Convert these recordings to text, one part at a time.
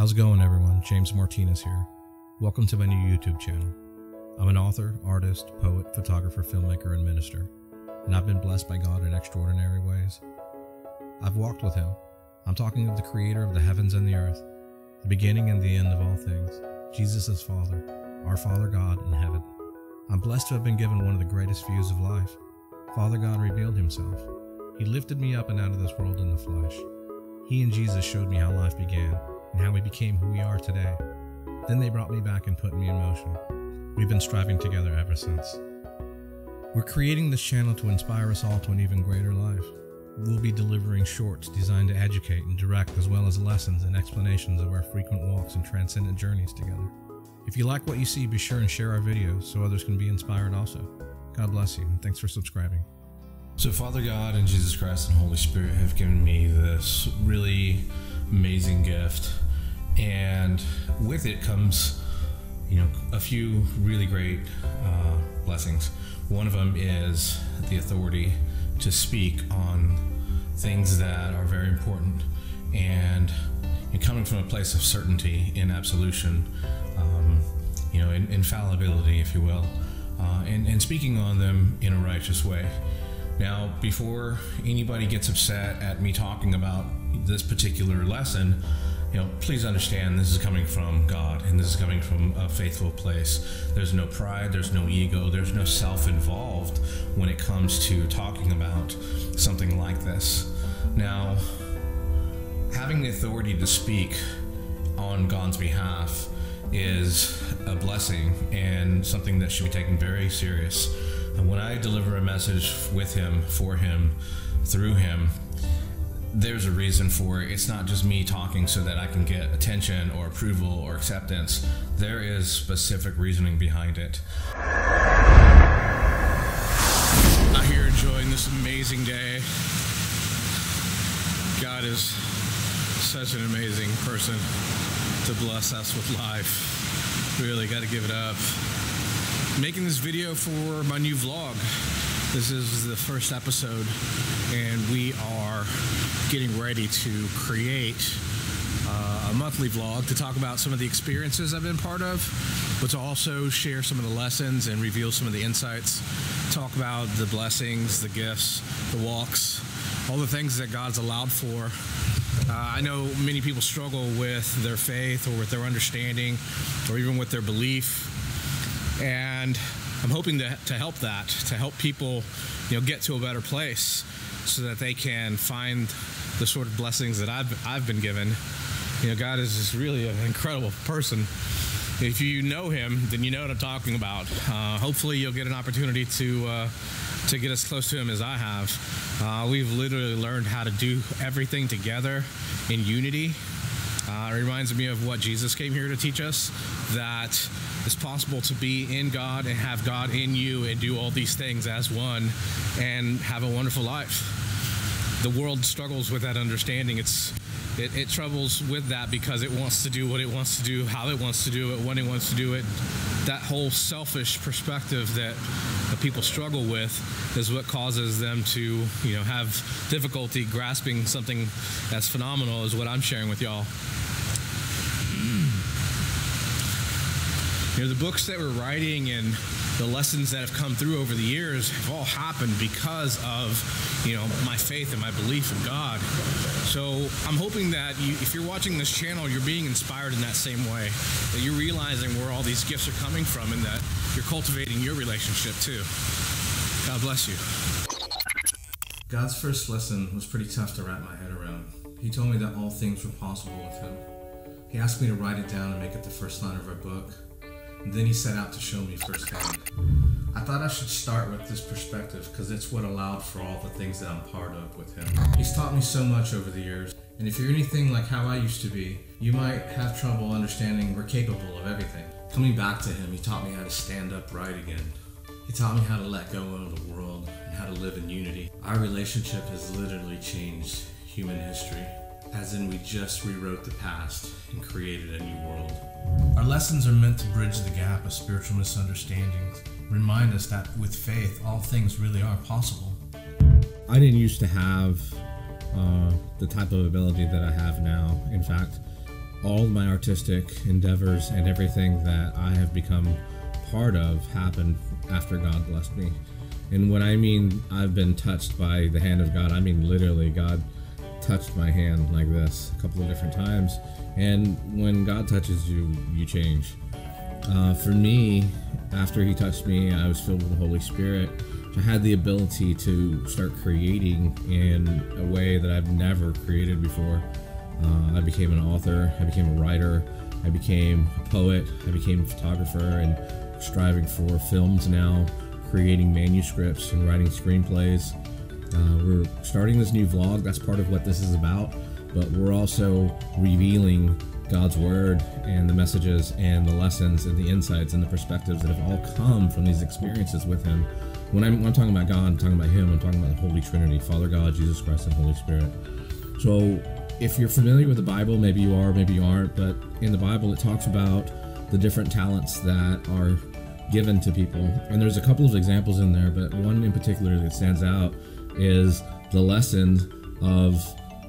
How's it going, everyone? James Martinez here. Welcome to my new YouTube channel. I'm an author, artist, poet, photographer, filmmaker, and minister, and I've been blessed by God in extraordinary ways. I've walked with Him. I'm talking of the Creator of the heavens and the earth, the beginning and the end of all things, Jesus as Father, our Father God in heaven. I'm blessed to have been given one of the greatest views of life. Father God revealed Himself. He lifted me up and out of this world in the flesh. He and Jesus showed me how life began and how we became who we are today. Then they brought me back and put me in motion. We've been striving together ever since. We're creating this channel to inspire us all to an even greater life. We'll be delivering shorts designed to educate and direct, as well as lessons and explanations of our frequent walks and transcendent journeys together. If you like what you see, be sure and share our videos so others can be inspired also. God bless you, and thanks for subscribing. So, Father God and Jesus Christ and Holy Spirit have given me this really amazing gift, and with it comes, you know, a few really great uh, blessings. One of them is the authority to speak on things that are very important, and coming from a place of certainty in absolution, um, you know, in, infallibility, if you will, uh, and, and speaking on them in a righteous way. Now, before anybody gets upset at me talking about this particular lesson, you know, please understand this is coming from God and this is coming from a faithful place. There's no pride, there's no ego, there's no self involved when it comes to talking about something like this. Now, having the authority to speak on God's behalf is a blessing and something that should be taken very serious. And when I deliver a message with him, for him, through him, there's a reason for it. It's not just me talking so that I can get attention or approval or acceptance. There is specific reasoning behind it. Out here enjoying this amazing day. God is such an amazing person to bless us with life. Really got to give it up making this video for my new vlog. This is the first episode, and we are getting ready to create uh, a monthly vlog to talk about some of the experiences I've been part of, but to also share some of the lessons and reveal some of the insights. Talk about the blessings, the gifts, the walks, all the things that God's allowed for. Uh, I know many people struggle with their faith or with their understanding or even with their belief and I'm hoping to, to help that, to help people, you know, get to a better place so that they can find the sort of blessings that I've, I've been given. You know, God is just really an incredible person. If you know him, then you know what I'm talking about. Uh, hopefully, you'll get an opportunity to uh, to get as close to him as I have. Uh, we've literally learned how to do everything together in unity. Uh, it reminds me of what Jesus came here to teach us that it's possible to be in God and have God in you and do all these things as one and have a wonderful life. The world struggles with that understanding. It's it, it troubles with that because it wants to do what it wants to do, how it wants to do it, when it wants to do it. That whole selfish perspective that, people struggle with is what causes them to, you know, have difficulty grasping something as phenomenal as what I'm sharing with y'all. You know, the books that we're writing and the lessons that have come through over the years have all happened because of, you know, my faith and my belief in God. So I'm hoping that you, if you're watching this channel, you're being inspired in that same way, that you're realizing where all these gifts are coming from and that you're cultivating your relationship too. God bless you. God's first lesson was pretty tough to wrap my head around. He told me that all things were possible with Him. He asked me to write it down and make it the first line of our book. Then he set out to show me firsthand. I thought I should start with this perspective because it's what allowed for all the things that I'm part of with him. He's taught me so much over the years, and if you're anything like how I used to be, you might have trouble understanding we're capable of everything. Coming back to him, he taught me how to stand upright again. He taught me how to let go of the world and how to live in unity. Our relationship has literally changed human history as in we just rewrote the past and created a new world. Our lessons are meant to bridge the gap of spiritual misunderstandings, remind us that with faith, all things really are possible. I didn't used to have uh, the type of ability that I have now. In fact, all my artistic endeavors and everything that I have become part of happened after God blessed me. And when I mean I've been touched by the hand of God, I mean literally God touched my hand like this a couple of different times. And when God touches you, you change. Uh, for me, after He touched me, I was filled with the Holy Spirit. I had the ability to start creating in a way that I've never created before. Uh, I became an author, I became a writer, I became a poet, I became a photographer, and striving for films now, creating manuscripts and writing screenplays. Uh, we're starting this new vlog, that's part of what this is about, but we're also revealing God's Word and the messages and the lessons and the insights and the perspectives that have all come from these experiences with Him. When I'm, when I'm talking about God, I'm talking about Him, I'm talking about the Holy Trinity Father God, Jesus Christ, and Holy Spirit. So if you're familiar with the Bible, maybe you are, maybe you aren't, but in the Bible it talks about the different talents that are given to people. And there's a couple of examples in there, but one in particular that stands out is the lesson of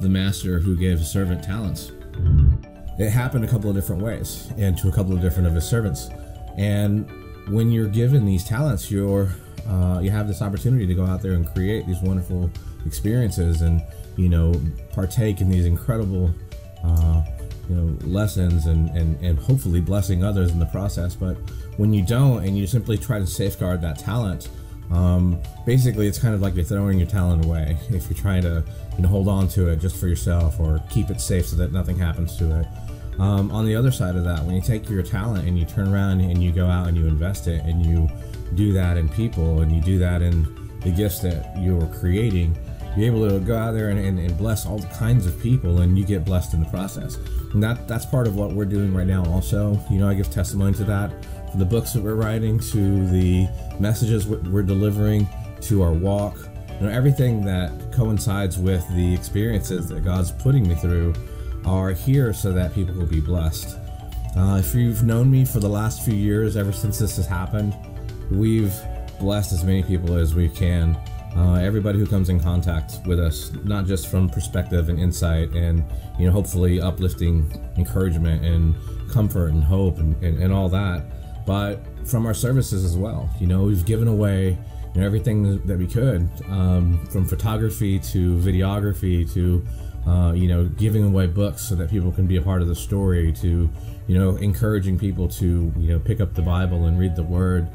the master who gave a servant talents. It happened a couple of different ways and to a couple of different of his servants. And when you're given these talents, you're uh, you have this opportunity to go out there and create these wonderful experiences and you know partake in these incredible uh, you know lessons and, and and hopefully blessing others in the process but when you don't and you simply try to safeguard that talent um, basically it's kind of like you're throwing your talent away if you're trying to you know hold on to it just for yourself or keep it safe so that nothing happens to it. Um, on the other side of that when you take your talent and you turn around and you go out and you invest it and you do that in people and you do that in the gifts that you're creating you're able to go out there and, and, and, bless all kinds of people and you get blessed in the process. And that that's part of what we're doing right now also. You know i give testimony to that the books that we're writing to the messages we're delivering to our walk you know everything that coincides with the experiences that god's putting me through are here so that people will be blessed. Uh, if you've known me for the last few years ever since this has happened we've blessed as many people as we can. Uh, everybody who comes in contact with us, not just from perspective and insight and, you know, hopefully uplifting encouragement and comfort and hope and, and, and all that, but from our services as well. You know, we've given away you know, everything that we could, um, from photography to videography to, uh, you know, giving away books so that people can be a part of the story to, you know, encouraging people to, you know, pick up the Bible and read the Word.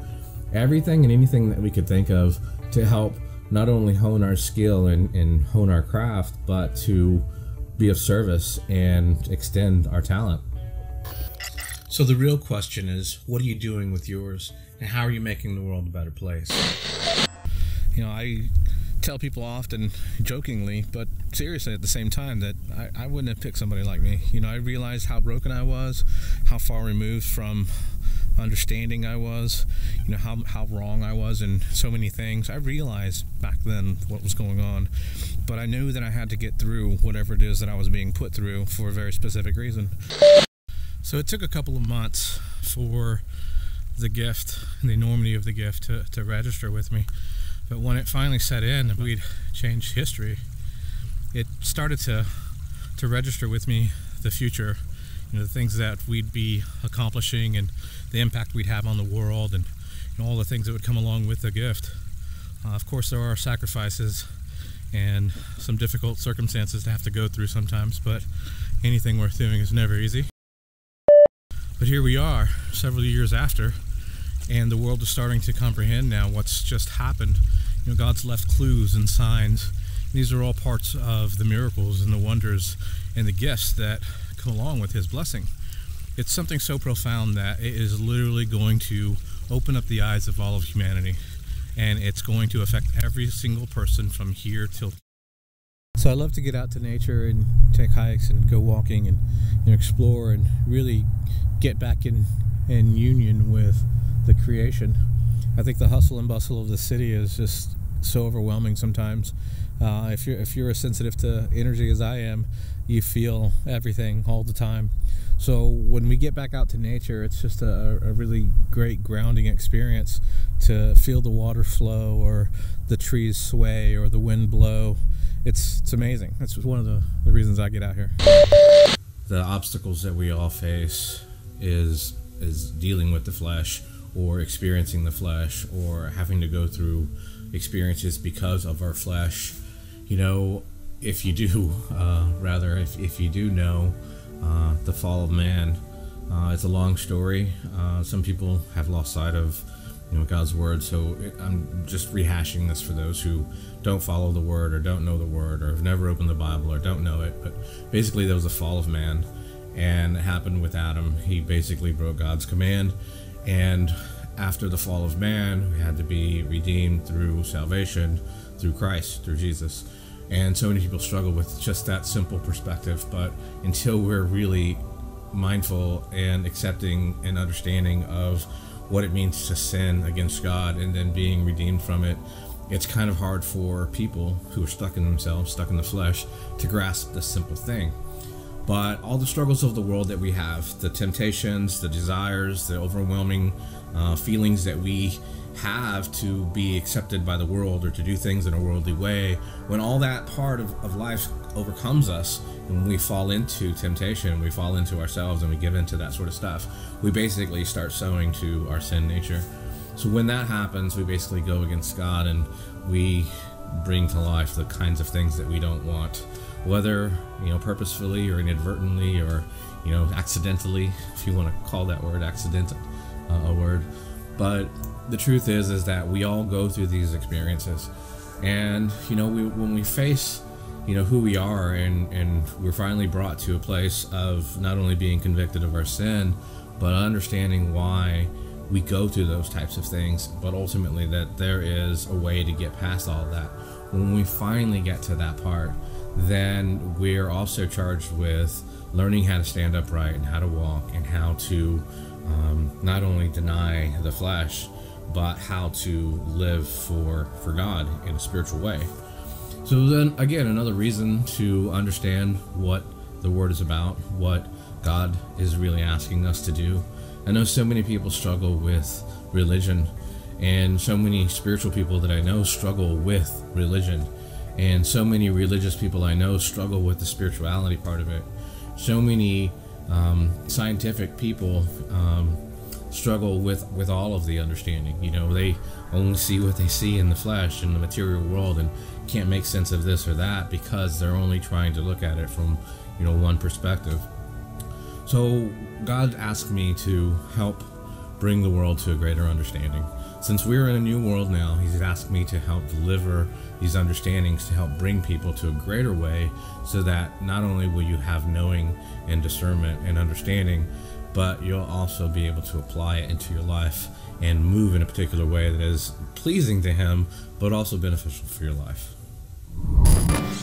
Everything and anything that we could think of to help not only hone our skill and, and hone our craft, but to be of service and extend our talent. So the real question is, what are you doing with yours, and how are you making the world a better place? You know, I tell people often, jokingly, but seriously at the same time, that I, I wouldn't have picked somebody like me. You know, I realized how broken I was, how far removed from understanding I was, you know, how, how wrong I was in so many things. I realized back then what was going on, but I knew that I had to get through whatever it is that I was being put through for a very specific reason. So it took a couple of months for the gift, the enormity of the gift to, to register with me. But when it finally set in, we'd changed history. It started to to register with me the future you know, the things that we'd be accomplishing and the impact we'd have on the world and you know, all the things that would come along with the gift. Uh, of course, there are sacrifices and some difficult circumstances to have to go through sometimes, but anything worth doing is never easy. But here we are, several years after, and the world is starting to comprehend now what's just happened. You know, God's left clues and signs. These are all parts of the miracles and the wonders and the gifts that come along with his blessing. It's something so profound that it is literally going to open up the eyes of all of humanity and it's going to affect every single person from here till so I love to get out to nature and take hikes and go walking and you know, explore and really get back in in union with the creation. I think the hustle and bustle of the city is just so overwhelming sometimes. Uh, if you're if you're as sensitive to energy as I am, you feel everything all the time. So when we get back out to nature, it's just a, a really great grounding experience to feel the water flow or the trees sway or the wind blow. It's it's amazing. That's one of the, the reasons I get out here. the obstacles that we all face is is dealing with the flesh or experiencing the flesh or having to go through experiences because of our flesh. You know, if you do, uh, rather, if, if you do know uh, the fall of man, uh, it's a long story. Uh, some people have lost sight of you know God's word, so I'm just rehashing this for those who don't follow the word or don't know the word or have never opened the Bible or don't know it. But basically, there was a fall of man, and it happened with Adam. He basically broke God's command, and after the fall of man, we had to be redeemed through salvation, through Christ, through Jesus. And so many people struggle with just that simple perspective. But until we're really mindful and accepting and understanding of what it means to sin against God and then being redeemed from it, it's kind of hard for people who are stuck in themselves, stuck in the flesh, to grasp this simple thing. But all the struggles of the world that we have, the temptations, the desires, the overwhelming uh, feelings that we have to be accepted by the world or to do things in a worldly way, when all that part of, of life overcomes us and we fall into temptation, we fall into ourselves and we give into that sort of stuff, we basically start sowing to our sin nature. So when that happens, we basically go against God and we bring to life the kinds of things that we don't want, whether you know purposefully or inadvertently or you know accidentally, if you want to call that word accidental uh, a word. But the truth is, is that we all go through these experiences, and you know, we, when we face, you know, who we are, and and we're finally brought to a place of not only being convicted of our sin, but understanding why we go through those types of things, but ultimately that there is a way to get past all that. When we finally get to that part, then we're also charged with learning how to stand upright and how to walk and how to um, not only deny the flesh, but how to live for for God in a spiritual way. So then again, another reason to understand what the word is about, what God is really asking us to do. I know so many people struggle with religion, and so many spiritual people that I know struggle with religion, and so many religious people I know struggle with the spirituality part of it. So many um, scientific people um, struggle with with all of the understanding. You know, they only see what they see in the flesh in the material world and can't make sense of this or that because they're only trying to look at it from you know one perspective. So God asked me to help bring the world to a greater understanding. Since we're in a new world now, He's asked me to help deliver these understandings to help bring people to a greater way so that not only will you have knowing and discernment and understanding, but you'll also be able to apply it into your life and move in a particular way that is pleasing to Him, but also beneficial for your life.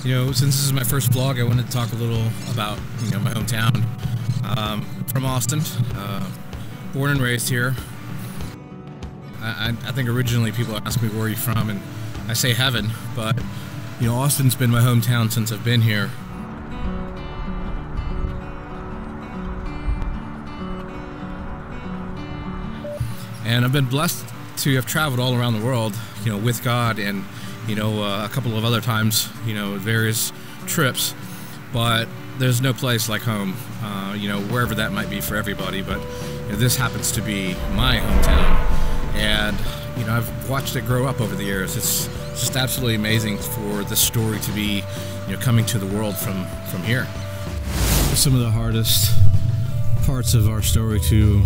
You know, since this is my first vlog, I wanted to talk a little about you know my hometown. Um, from Austin, uh, born and raised here. I, I, think originally people ask me where are you from, and I say heaven, but you know Austin's been my hometown since I've been here. And I've been blessed to have traveled all around the world, you know, with God, and you know uh, a couple of other times, you know, various trips. But there's no place like home, uh, you know, wherever that might be for everybody. But you know, this happens to be my hometown, and you know, I've watched it grow up over the years. It's just absolutely amazing for the story to be, you know, coming to the world from from here. Some of the hardest parts of our story to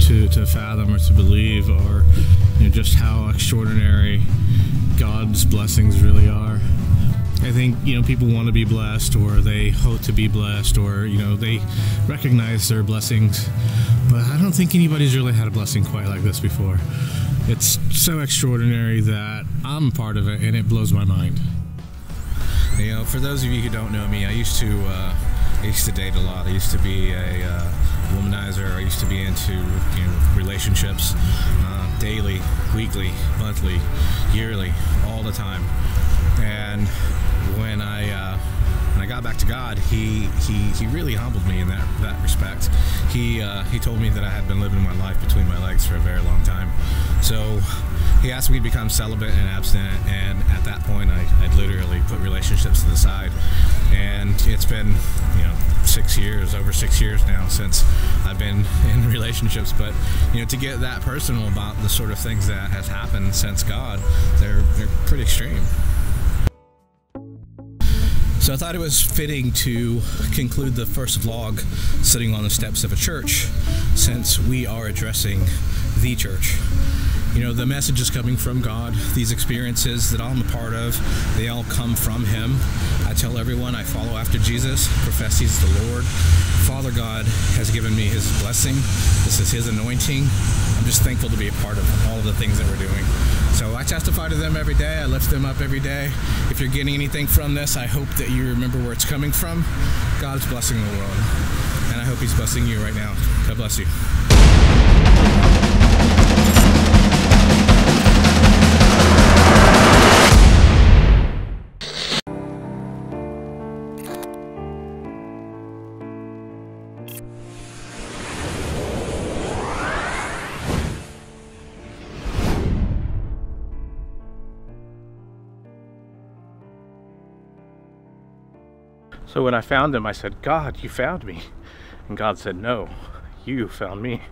to, to fathom or to believe are you know, just how extraordinary God's blessings really are. I think you know people want to be blessed, or they hope to be blessed, or you know they recognize their blessings. Don't think anybody's really had a blessing quite like this before. It's so extraordinary that I'm part of it, and it blows my mind. You know, for those of you who don't know me, I used to uh, I used to date a lot. I used to be a uh, womanizer. I used to be into you know relationships, uh, daily, weekly, monthly, yearly, all the time. And when I uh, when I got back to God, he he he really humbled me in that that respect. He uh, he told me that I had been living my life between my legs for a very long time. So he asked me to become celibate and abstinent, and at that point, I, I literally put relationships to the side. And it's been, you know, six years, over six years now since I've been in relationships. But you know, to get that personal about the sort of things that has happened since God, they're they're pretty extreme. So I thought it was fitting to conclude the first vlog sitting on the steps of a church, since we are addressing the church. You know, the message is coming from God. These experiences that I'm a part of, they all come from Him. I tell everyone I follow after Jesus, profess He's the Lord. Father God has given me His blessing. This is His anointing. I'm just thankful to be a part of all of the things that we're doing. So I testify to them every day. I lift them up every day. If you're getting anything from this, I hope that you remember where it's coming from. God is blessing the world. And I hope He's blessing you right now. God bless you. So when I found him, I said, God, you found me. And God said, No, you found me.